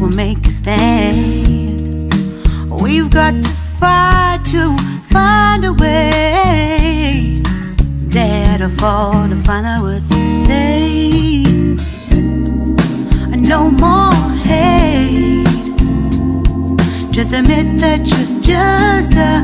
we'll make a stand. We've got to fight to find a way. Dare to fall to find out what to say. No more hate. Just admit that you're just afraid.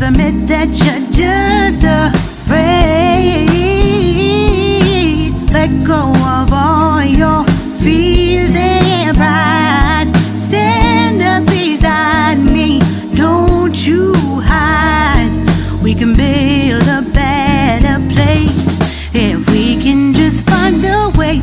Just admit that you're just afraid. Let go of all your fears and pride. Stand up beside me, don't you hide. We can build a better place if we can just find a way.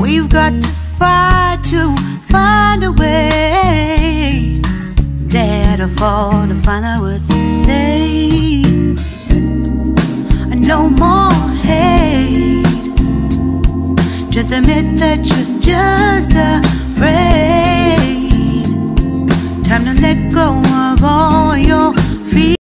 We've got to fight to find a way. Dare to fall to find out what to say. No more hate. Just admit that you're just afraid. Time to let go of all your fears.